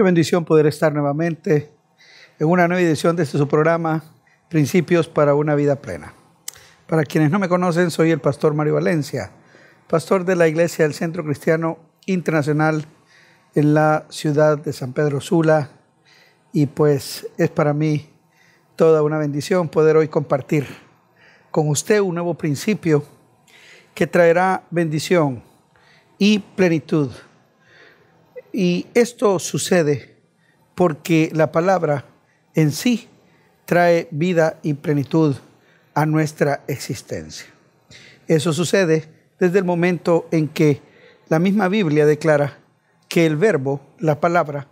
Qué bendición poder estar nuevamente en una nueva edición de este su programa, Principios para una vida plena. Para quienes no me conocen, soy el pastor Mario Valencia, pastor de la Iglesia del Centro Cristiano Internacional en la ciudad de San Pedro Sula. Y pues es para mí toda una bendición poder hoy compartir con usted un nuevo principio que traerá bendición y plenitud y esto sucede porque la palabra en sí trae vida y plenitud a nuestra existencia. Eso sucede desde el momento en que la misma Biblia declara que el verbo, la palabra,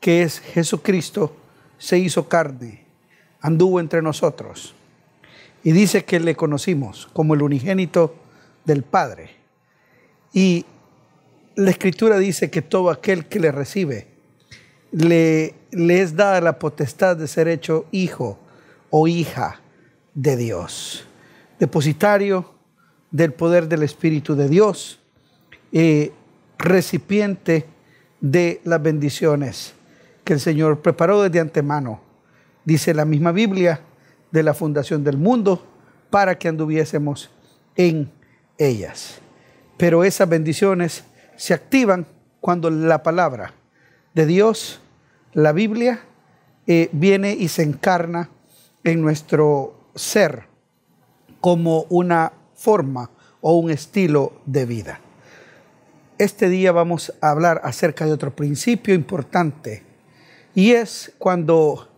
que es Jesucristo, se hizo carne, anduvo entre nosotros. Y dice que le conocimos como el unigénito del Padre. Y la escritura dice que todo aquel que le recibe le, es dada la potestad de ser hecho hijo o hija de Dios, depositario del poder del Espíritu de Dios, eh, recipiente de las bendiciones que el Señor preparó desde antemano, dice la misma Biblia, de la fundación del mundo, para que anduviésemos en ellas. Pero esas bendiciones se activan cuando la palabra de Dios, la Biblia, eh, viene y se encarna en nuestro ser como una forma o un estilo de vida. Este día vamos a hablar acerca de otro principio importante y es cuando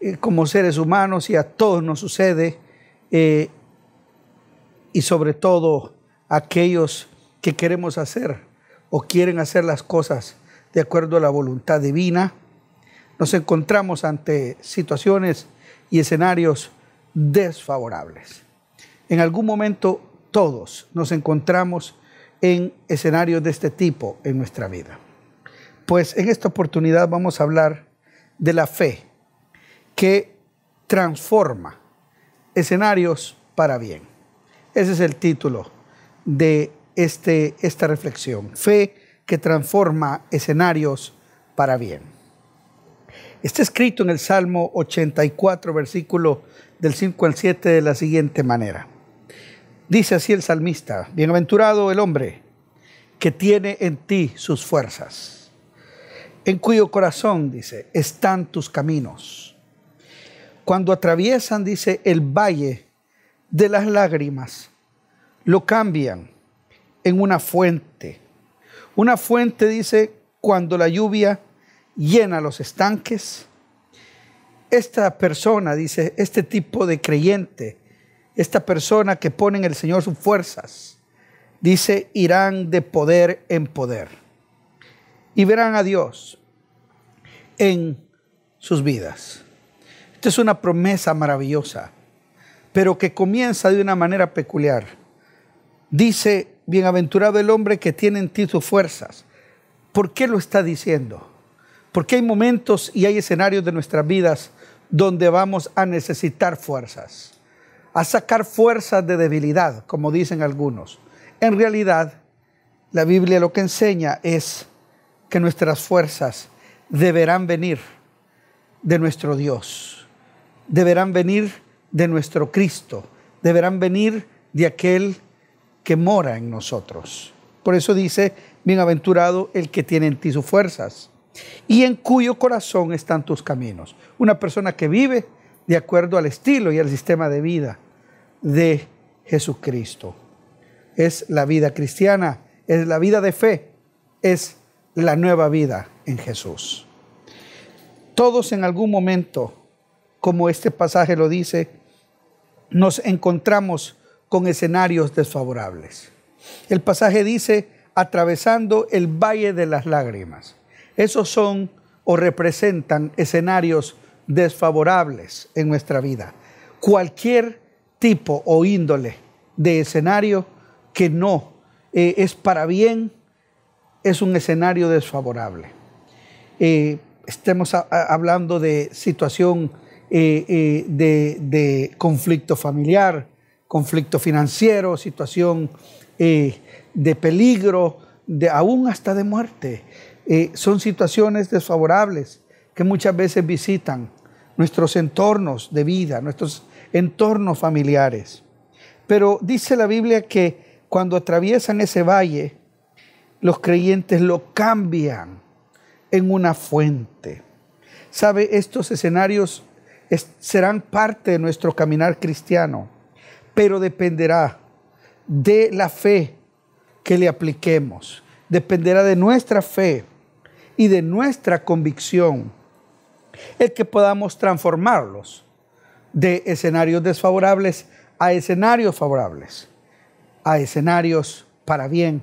eh, como seres humanos y a todos nos sucede eh, y sobre todo aquellos que queremos hacer o quieren hacer las cosas de acuerdo a la voluntad divina, nos encontramos ante situaciones y escenarios desfavorables. En algún momento todos nos encontramos en escenarios de este tipo en nuestra vida. Pues en esta oportunidad vamos a hablar de la fe que transforma escenarios para bien. Ese es el título de este, esta reflexión. Fe que transforma escenarios para bien. Está escrito en el Salmo 84, versículo del 5 al 7 de la siguiente manera. Dice así el salmista, bienaventurado el hombre que tiene en ti sus fuerzas, en cuyo corazón, dice, están tus caminos. Cuando atraviesan, dice, el valle de las lágrimas, lo cambian en una fuente. Una fuente dice cuando la lluvia llena los estanques. Esta persona, dice, este tipo de creyente, esta persona que pone en el Señor sus fuerzas, dice, irán de poder en poder y verán a Dios en sus vidas. Esta es una promesa maravillosa, pero que comienza de una manera peculiar. Dice, bienaventurado el hombre que tiene en ti sus fuerzas. ¿Por qué lo está diciendo? Porque hay momentos y hay escenarios de nuestras vidas donde vamos a necesitar fuerzas, a sacar fuerzas de debilidad, como dicen algunos. En realidad, la Biblia lo que enseña es que nuestras fuerzas deberán venir de nuestro Dios, deberán venir de nuestro Cristo, deberán venir de aquel que mora en nosotros. Por eso dice, bienaventurado el que tiene en ti sus fuerzas y en cuyo corazón están tus caminos. Una persona que vive de acuerdo al estilo y al sistema de vida de Jesucristo. Es la vida cristiana, es la vida de fe, es la nueva vida en Jesús. Todos en algún momento, como este pasaje lo dice, nos encontramos con escenarios desfavorables. El pasaje dice, atravesando el valle de las lágrimas. Esos son o representan escenarios desfavorables en nuestra vida. Cualquier tipo o índole de escenario que no eh, es para bien es un escenario desfavorable. Eh, estemos hablando de situación eh, de, de conflicto familiar, conflicto financiero, situación eh, de peligro, de, aún hasta de muerte. Eh, son situaciones desfavorables que muchas veces visitan nuestros entornos de vida, nuestros entornos familiares. Pero dice la Biblia que cuando atraviesan ese valle, los creyentes lo cambian en una fuente. ¿Sabe? Estos escenarios serán parte de nuestro caminar cristiano, pero dependerá de la fe que le apliquemos, dependerá de nuestra fe y de nuestra convicción el que podamos transformarlos de escenarios desfavorables a escenarios favorables, a escenarios para bien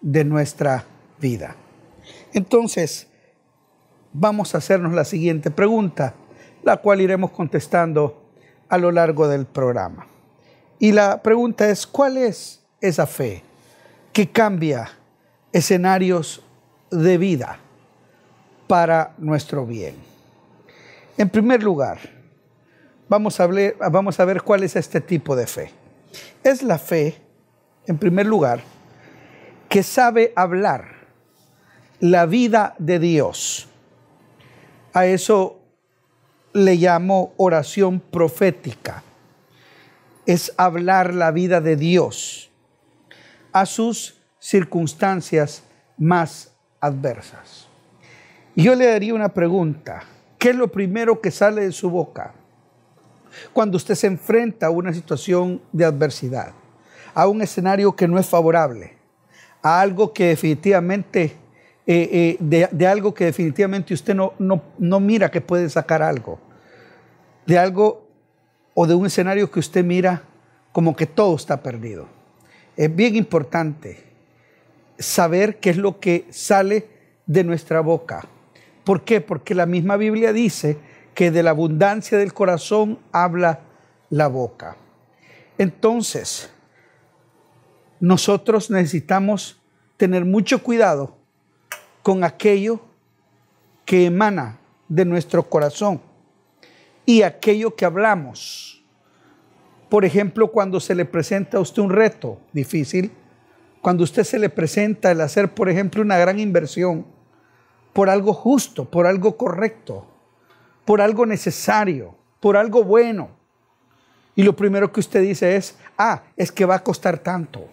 de nuestra vida. Entonces, vamos a hacernos la siguiente pregunta, la cual iremos contestando a lo largo del programa. Y la pregunta es, ¿cuál es esa fe que cambia escenarios de vida para nuestro bien? En primer lugar, vamos a, ver, vamos a ver cuál es este tipo de fe. Es la fe, en primer lugar, que sabe hablar la vida de Dios. A eso le llamo oración profética. Es hablar la vida de Dios a sus circunstancias más adversas. Yo le daría una pregunta. ¿Qué es lo primero que sale de su boca cuando usted se enfrenta a una situación de adversidad, a un escenario que no es favorable, a algo que definitivamente, eh, eh, de, algo que definitivamente usted no, no, no mira que puede sacar algo, de algo o de un escenario que usted mira como que todo está perdido? Es bien importante saber qué es lo que sale de nuestra boca ¿Por qué? Porque la misma Biblia dice que de la abundancia del corazón habla la boca. Entonces, nosotros necesitamos tener mucho cuidado con aquello que emana de nuestro corazón y aquello que hablamos. Por ejemplo, cuando se le presenta a usted un reto difícil, cuando usted se le presenta el hacer, por ejemplo, una gran inversión, por algo justo, por algo correcto, por algo necesario, por algo bueno. Y lo primero que usted dice es, ah, es que va a costar tanto.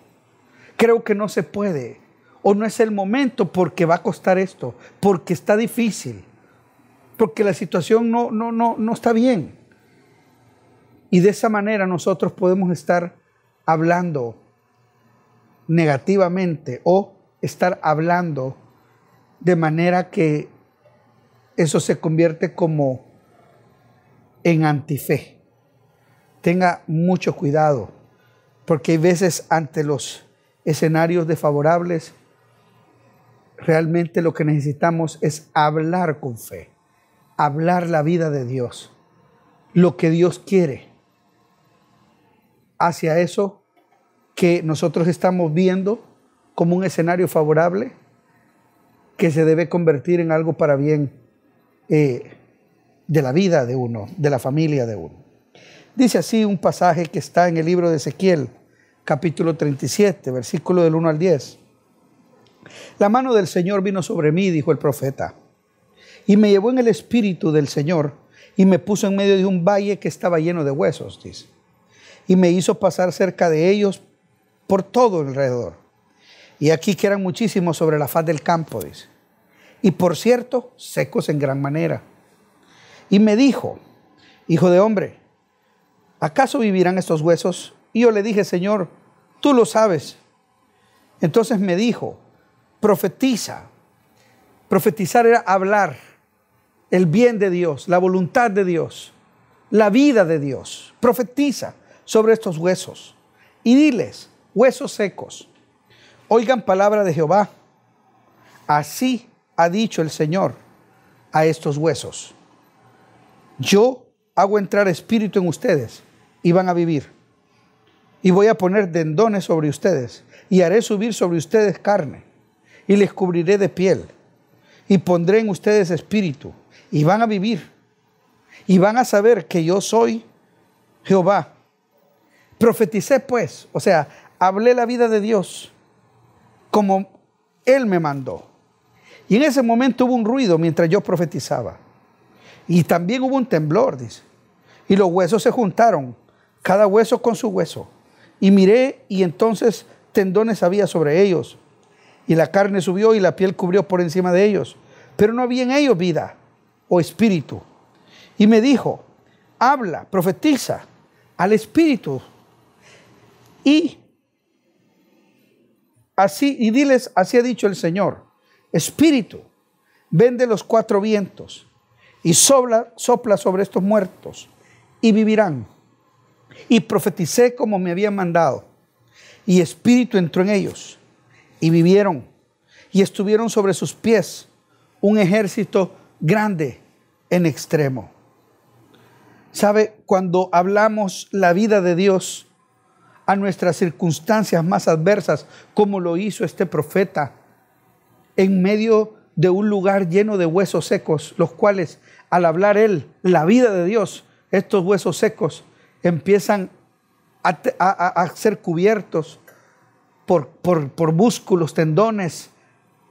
Creo que no se puede. O no es el momento porque va a costar esto, porque está difícil, porque la situación no, no, no, no está bien. Y de esa manera nosotros podemos estar hablando negativamente o estar hablando de manera que eso se convierte como en antife. Tenga mucho cuidado, porque hay veces ante los escenarios desfavorables, realmente lo que necesitamos es hablar con fe, hablar la vida de Dios, lo que Dios quiere. Hacia eso que nosotros estamos viendo como un escenario favorable, que se debe convertir en algo para bien eh, de la vida de uno, de la familia de uno. Dice así un pasaje que está en el libro de Ezequiel, capítulo 37, versículo del 1 al 10. La mano del Señor vino sobre mí, dijo el profeta, y me llevó en el espíritu del Señor y me puso en medio de un valle que estaba lleno de huesos, dice, y me hizo pasar cerca de ellos por todo alrededor. Y aquí que eran muchísimos sobre la faz del campo, dice y por cierto, secos en gran manera. Y me dijo, hijo de hombre, ¿acaso vivirán estos huesos? Y yo le dije, Señor, tú lo sabes. Entonces me dijo, profetiza. Profetizar era hablar el bien de Dios, la voluntad de Dios, la vida de Dios. Profetiza sobre estos huesos y diles, huesos secos, oigan palabra de Jehová. Así ha dicho el Señor a estos huesos, yo hago entrar espíritu en ustedes y van a vivir. Y voy a poner dendones sobre ustedes y haré subir sobre ustedes carne y les cubriré de piel y pondré en ustedes espíritu y van a vivir y van a saber que yo soy Jehová. Profeticé pues, o sea, hablé la vida de Dios como Él me mandó Y en ese momento hubo un ruido mientras yo profetizaba. Y también hubo un temblor, dice. Y los huesos se juntaron, cada hueso con su hueso. Y miré y entonces tendones había sobre ellos. Y la carne subió y la piel cubrió por encima de ellos. Pero no había en ellos vida o espíritu. Y me dijo, habla, profetiza al espíritu. Y así, y diles, así ha dicho el Señor, espíritu, vende los cuatro vientos y sopla, sopla sobre estos muertos y vivirán. Y profeticé como me habían mandado. Y espíritu entró en ellos y vivieron y estuvieron sobre sus pies un ejército grande en extremo. ¿Sabe? Cuando hablamos la vida de Dios a nuestras circunstancias más adversas, como lo hizo este profeta, en medio de un lugar lleno de huesos secos, los cuales al hablar él la vida de Dios, estos huesos secos empiezan a, ser cubiertos por, por, por músculos, tendones,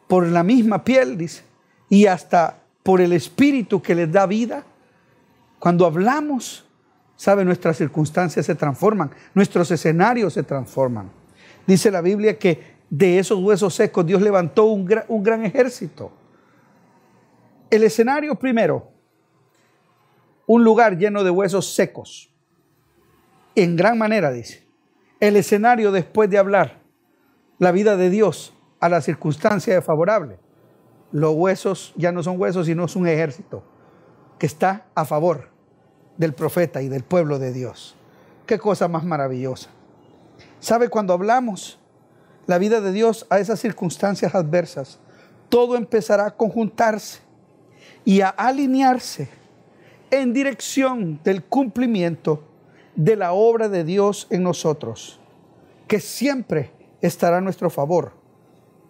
por la misma piel, dice, y hasta por el Espíritu que les da vida. Cuando hablamos, sabe, nuestras circunstancias se transforman, nuestros escenarios se transforman. Dice la Biblia que de esos huesos secos Dios levantó un gran, ejército. El escenario primero, un lugar lleno de huesos secos. En gran manera, dice. El escenario después de hablar la vida de Dios a la circunstancia favorable los huesos ya no son huesos, sino es un ejército que está a favor del profeta y del pueblo de Dios. Qué cosa más maravillosa. ¿Sabe cuando hablamos la vida de Dios a esas circunstancias adversas? Todo empezará a conjuntarse y a alinearse en dirección del cumplimiento de la obra de Dios en nosotros, que siempre estará a nuestro favor,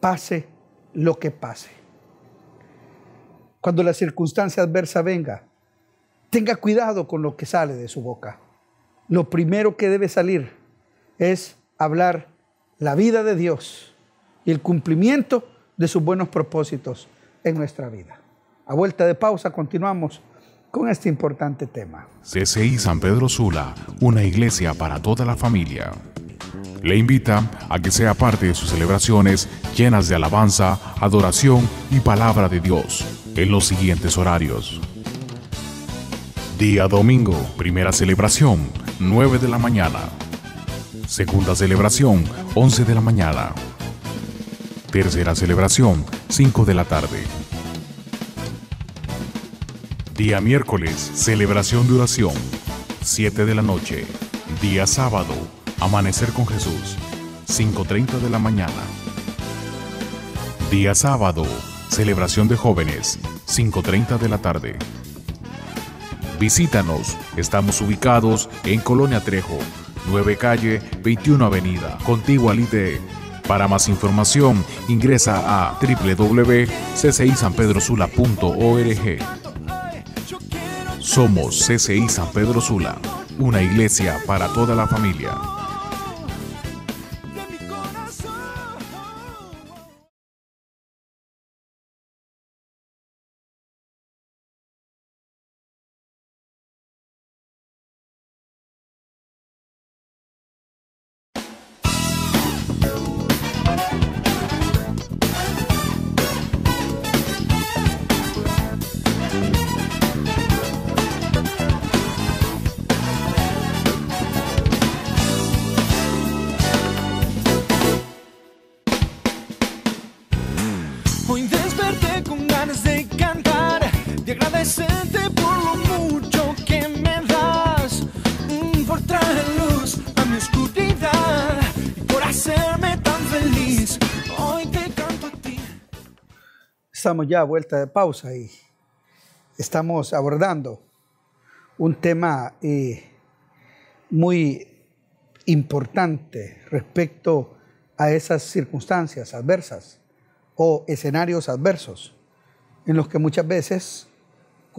pase lo que pase cuando la circunstancia adversa venga, tenga cuidado con lo que sale de su boca. Lo primero que debe salir es hablar la vida de Dios y el cumplimiento de sus buenos propósitos en nuestra vida. A vuelta de pausa continuamos con este importante tema. CCI San Pedro Sula, una iglesia para toda la familia. Le invita a que sea parte de sus celebraciones llenas de alabanza, adoración y palabra de Dios en los siguientes horarios. Día domingo, primera celebración, 9 de la mañana. Segunda celebración, 11 de la mañana. Tercera celebración, 5 de la tarde. Día miércoles, celebración de oración, 7 de la noche. Día sábado, amanecer con Jesús, 5.30 de la mañana. Día sábado, Celebración de jóvenes, 5.30 de la tarde. Visítanos, estamos ubicados en Colonia Trejo, 9 calle, 21 avenida, contigua al IDE. Para más información, ingresa a www.ccisanpedrosula.org. Somos CCI San Pedro Sula, una iglesia para toda la familia. Estamos ya a vuelta de pausa y estamos abordando un tema eh, muy importante respecto a esas circunstancias adversas o escenarios adversos en los que muchas veces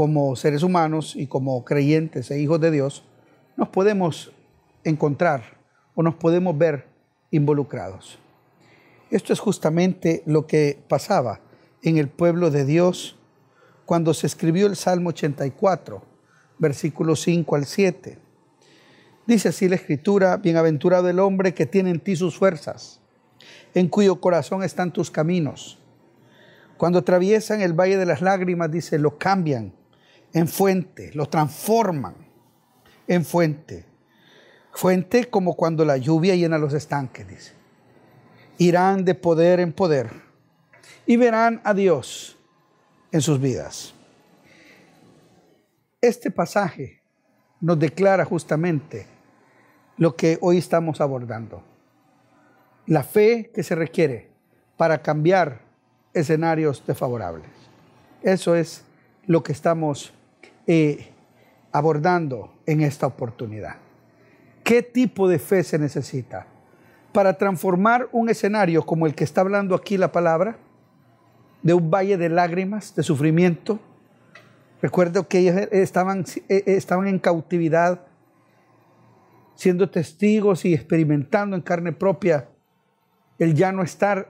como seres humanos y como creyentes e hijos de Dios nos podemos encontrar o nos podemos ver involucrados. Esto es justamente lo que pasaba en el pueblo de Dios cuando se escribió el Salmo 84, versículos 5 al 7. Dice así la escritura, bienaventurado el hombre que tiene en ti sus fuerzas, en cuyo corazón están tus caminos. Cuando atraviesan el valle de las lágrimas, dice, lo cambian en fuente, lo transforman en fuente. Fuente como cuando la lluvia llena los estanques. Irán de poder en poder y verán a Dios en sus vidas. Este pasaje nos declara justamente lo que hoy estamos abordando. La fe que se requiere para cambiar escenarios desfavorables. Eso es lo que estamos eh, abordando en esta oportunidad. ¿Qué tipo de fe se necesita para transformar un escenario como el que está hablando aquí la palabra, de un valle de lágrimas, de sufrimiento? Recuerdo que ellos estaban, eh, estaban en cautividad, siendo testigos y experimentando en carne propia el ya no estar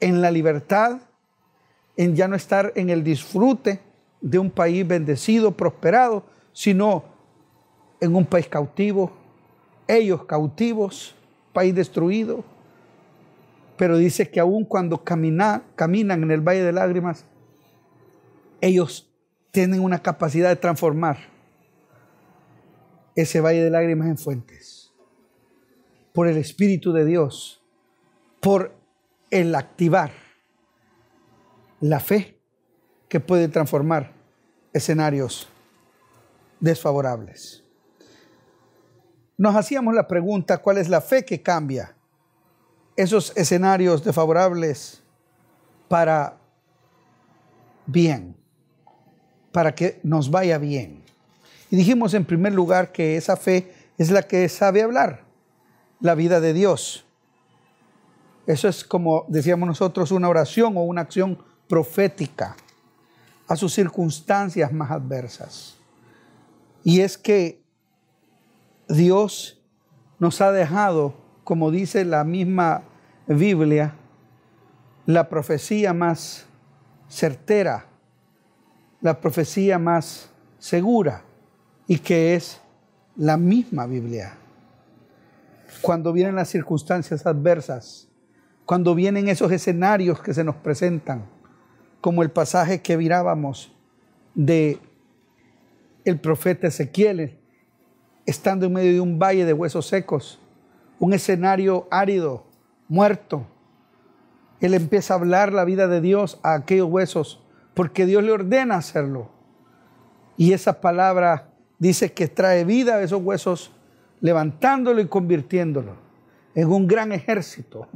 en la libertad, en ya no estar en el disfrute de un país bendecido, prosperado, sino en un país cautivo, ellos cautivos, país destruido. Pero dice que aun cuando caminan en el Valle de Lágrimas, ellos tienen una capacidad de transformar ese Valle de Lágrimas en fuentes. Por el Espíritu de Dios, por el activar la fe que puede transformar escenarios desfavorables. Nos hacíamos la pregunta, ¿cuál es la fe que cambia esos escenarios desfavorables para bien, para que nos vaya bien? Y dijimos en primer lugar que esa fe es la que sabe hablar la vida de Dios. Eso es como decíamos nosotros, una oración o una acción profética a sus circunstancias más adversas. Y es que Dios nos ha dejado, como dice la misma Biblia, la profecía más certera, la profecía más segura, y que es la misma Biblia. Cuando vienen las circunstancias adversas, cuando vienen esos escenarios que se nos presentan, como el pasaje que mirábamos de el profeta Ezequiel, estando en medio de un valle de huesos secos, un escenario árido, muerto. Él empieza a hablar la vida de Dios a aquellos huesos, porque Dios le ordena hacerlo. Y esa palabra dice que trae vida a esos huesos, levantándolo y convirtiéndolo en un gran ejército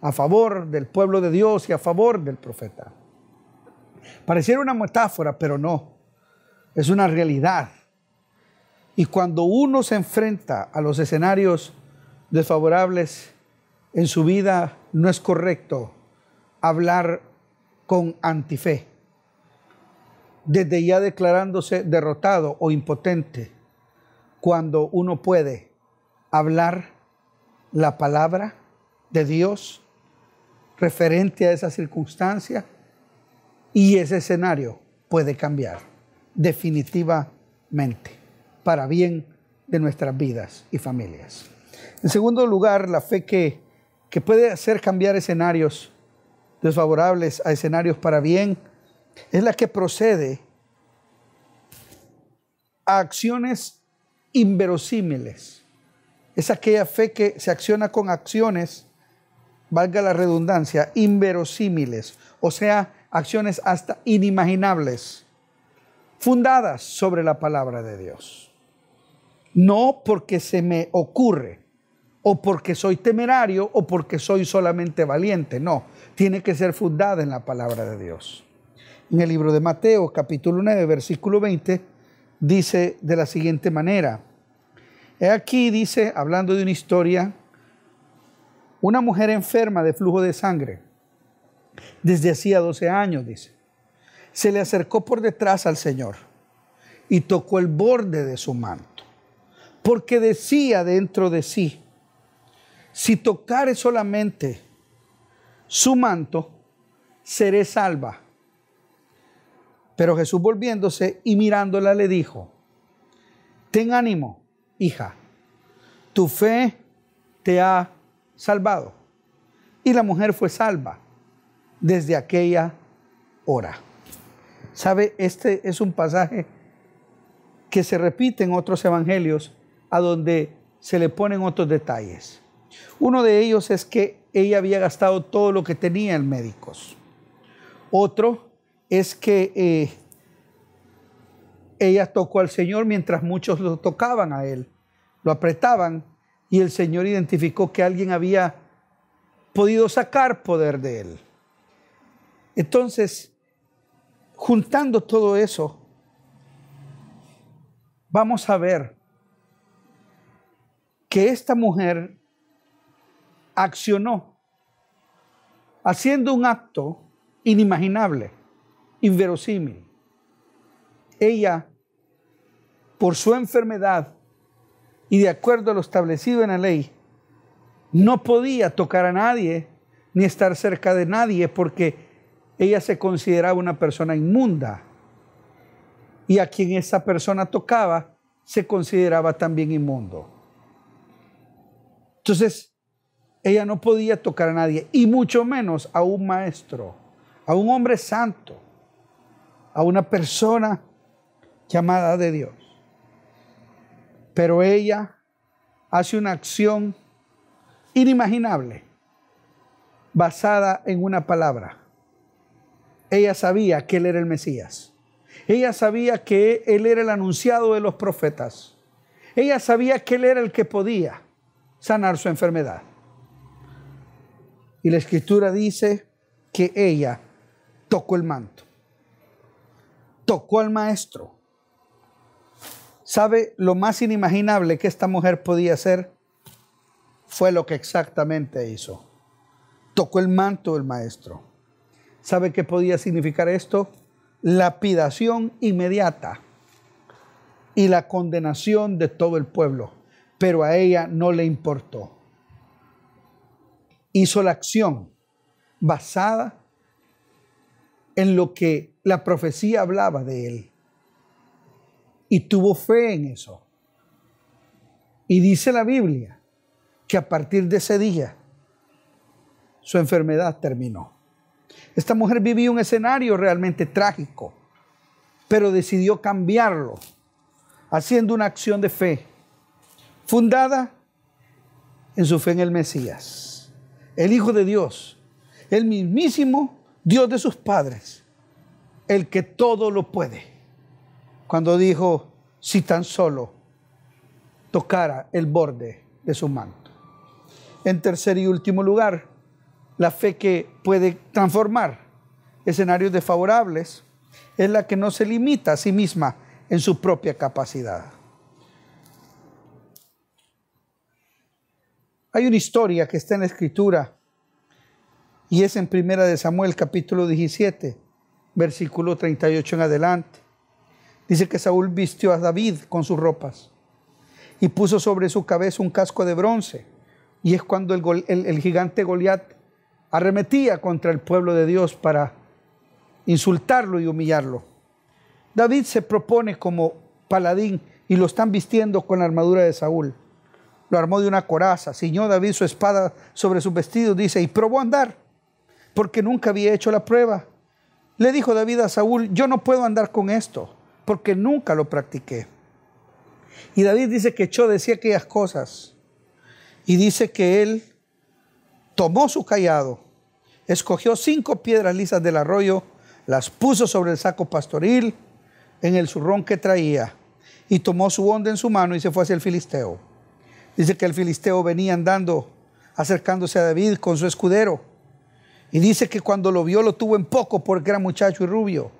a favor del pueblo de Dios y a favor del profeta. Pareciera una metáfora, pero no. Es una realidad. Y cuando uno se enfrenta a los escenarios desfavorables en su vida, no es correcto hablar con antife, desde ya declarándose derrotado o impotente, cuando uno puede hablar la palabra de Dios referente a esa circunstancia y ese escenario puede cambiar definitivamente para bien de nuestras vidas y familias. En segundo lugar, la fe que, que puede hacer cambiar escenarios desfavorables a escenarios para bien es la que procede a acciones inverosímiles. Es aquella fe que se acciona con acciones, valga la redundancia, inverosímiles, o sea, acciones hasta inimaginables, fundadas sobre la palabra de Dios. No porque se me ocurre, o porque soy temerario, o porque soy solamente valiente, no, tiene que ser fundada en la palabra de Dios. En el libro de Mateo, capítulo 9, versículo 20, dice de la siguiente manera, He aquí, dice, hablando de una historia, una mujer enferma de flujo de sangre desde hacía 12 años, dice. Se le acercó por detrás al Señor y tocó el borde de su manto, porque decía dentro de sí, si tocare solamente su manto, seré salva. Pero Jesús volviéndose y mirándola le dijo, ten ánimo, hija, tu fe te ha salvado. Y la mujer fue salva desde aquella hora. ¿Sabe? Este es un pasaje que se repite en otros evangelios a donde se le ponen otros detalles. Uno de ellos es que ella había gastado todo lo que tenía en médicos. Otro es que eh, ella tocó al Señor mientras muchos lo tocaban a él, lo apretaban y el Señor identificó que alguien había podido sacar poder de él. Entonces, juntando todo eso, vamos a ver que esta mujer accionó haciendo un acto inimaginable, inverosímil. Ella, por su enfermedad y de acuerdo a lo establecido en la ley, no podía tocar a nadie ni estar cerca de nadie porque ella se consideraba una persona inmunda. Y a quien esa persona tocaba se consideraba también inmundo. Entonces, ella no podía tocar a nadie, y mucho menos a un maestro, a un hombre santo, a una persona llamada de Dios. Pero ella hace una acción inimaginable basada en una palabra. Ella sabía que Él era el Mesías. Ella sabía que Él era el anunciado de los profetas. Ella sabía que Él era el que podía sanar su enfermedad. Y la escritura dice que ella tocó el manto. Tocó al maestro. ¿Sabe lo más inimaginable que esta mujer podía hacer? Fue lo que exactamente hizo. Tocó el manto del maestro. ¿Sabe qué podía significar esto? Lapidación inmediata y la condenación de todo el pueblo. Pero a ella no le importó. Hizo la acción basada en lo que la profecía hablaba de él. Y tuvo fe en eso. Y dice la Biblia que a partir de ese día su enfermedad terminó. Esta mujer vivía un escenario realmente trágico, pero decidió cambiarlo, haciendo una acción de fe, fundada en su fe en el Mesías, el Hijo de Dios, el mismísimo Dios de sus padres, el que todo lo puede. Cuando dijo, si tan solo tocara el borde de su manto. En tercer y último lugar, la fe que puede transformar escenarios desfavorables es la que no se limita a sí misma en su propia capacidad. Hay una historia que está en la escritura y es en Primera de Samuel capítulo 17, versículo 38 en adelante. Dice que Saúl vistió a David con sus ropas y puso sobre su cabeza un casco de bronce. Y es cuando el, el gigante Goliat arremetía contra el pueblo de Dios para insultarlo y humillarlo. David se propone como paladín y lo están vistiendo con la armadura de Saúl. Lo armó de una coraza, ciñó David su espada sobre su vestido, dice, y probó a andar, porque nunca había hecho la prueba. Le dijo David a Saúl, yo no puedo andar con esto, porque nunca lo practiqué. Y David dice que echó, decía aquellas cosas, y dice que él tomó su callado, escogió cinco piedras lisas del arroyo, las puso sobre el saco pastoril en el zurrón que traía y tomó su onda en su mano y se fue hacia el filisteo. Dice que el filisteo venía andando, acercándose a David con su escudero. Y dice que cuando lo vio lo tuvo en poco porque era muchacho y rubio.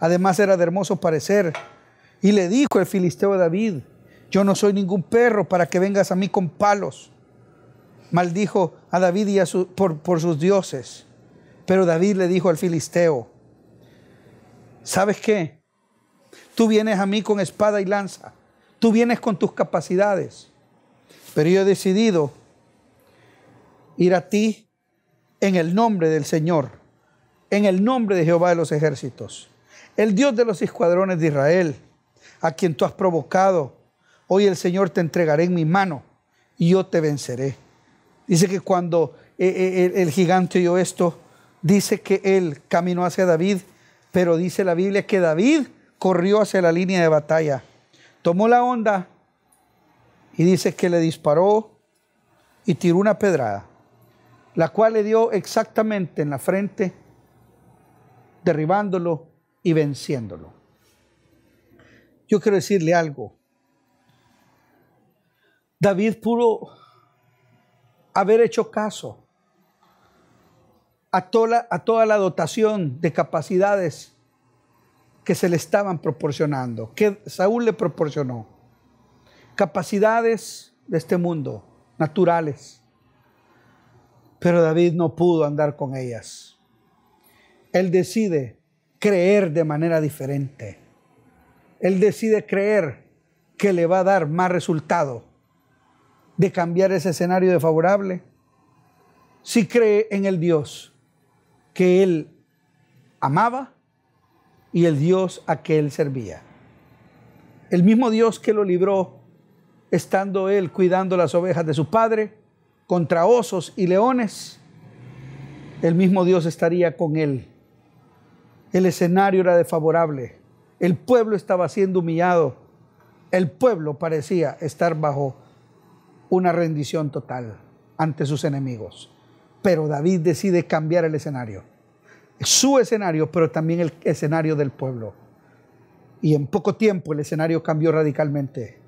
Además era de hermoso parecer. Y le dijo el filisteo a David, yo no soy ningún perro para que vengas a mí con palos maldijo a David y a por, por sus dioses. Pero David le dijo al filisteo, ¿sabes qué? Tú vienes a mí con espada y lanza. Tú vienes con tus capacidades. Pero yo he decidido ir a ti en el nombre del Señor, en el nombre de Jehová de los ejércitos, el Dios de los escuadrones de Israel, a quien tú has provocado. Hoy el Señor te entregaré en mi mano y yo te venceré. Dice que cuando eh, eh, el, gigante oyó esto, dice que él caminó hacia David, pero dice la Biblia que David corrió hacia la línea de batalla, tomó la onda y dice que le disparó y tiró una pedrada, la cual le dio exactamente en la frente, derribándolo y venciéndolo. Yo quiero decirle algo. David pudo haber hecho caso a toda, a toda la dotación de capacidades que se le estaban proporcionando, que Saúl le proporcionó. Capacidades de este mundo, naturales. Pero David no pudo andar con ellas. Él decide creer de manera diferente. Él decide creer que le va a dar más resultado de cambiar ese escenario de favorable si cree en el Dios que él amaba y el Dios a que él servía. El mismo Dios que lo libró estando él cuidando las ovejas de su padre contra osos y leones, el mismo Dios estaría con él el escenario era desfavorable. El pueblo estaba siendo humillado. El pueblo parecía estar bajo una rendición total ante sus enemigos. Pero David decide cambiar el escenario. Su escenario, pero también el escenario del pueblo. Y en poco tiempo el escenario cambió radicalmente.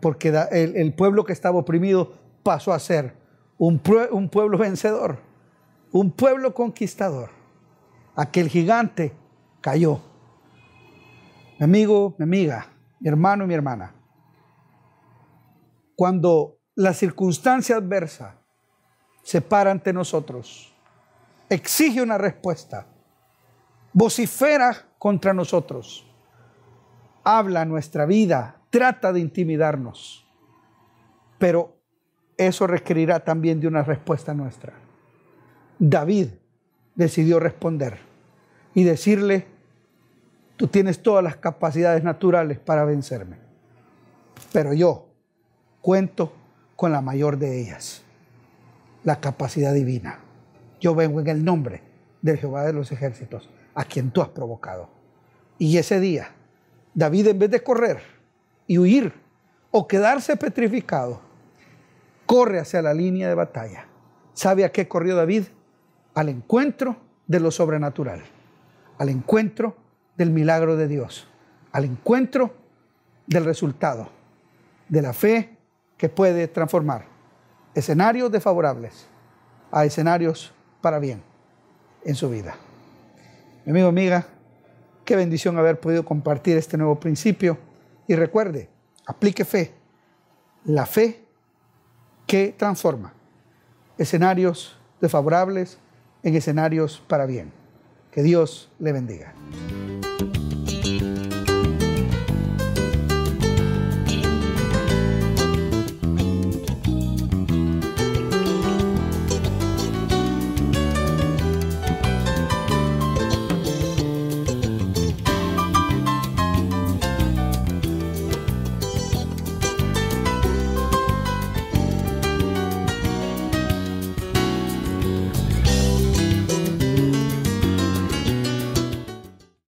Porque el, pueblo que estaba oprimido pasó a ser un pueblo vencedor, un pueblo conquistador aquel gigante cayó. Mi amigo, mi amiga, mi hermano y mi hermana, cuando la circunstancia adversa se para ante nosotros, exige una respuesta, vocifera contra nosotros, habla nuestra vida, trata de intimidarnos, pero eso requerirá también de una respuesta nuestra. David decidió responder y decirle, tú tienes todas las capacidades naturales para vencerme, pero yo cuento con la mayor de ellas, la capacidad divina. Yo vengo en el nombre del Jehová de los ejércitos, a quien tú has provocado. Y ese día, David en vez de correr y huir o quedarse petrificado, corre hacia la línea de batalla. ¿Sabe a qué corrió David? Al encuentro de lo sobrenatural al encuentro del milagro de Dios, al encuentro del resultado de la fe que puede transformar escenarios desfavorables a escenarios para bien en su vida. Mi amigo, amiga, qué bendición haber podido compartir este nuevo principio y recuerde, aplique fe, la fe que transforma escenarios desfavorables en escenarios para bien. Que Dios le bendiga.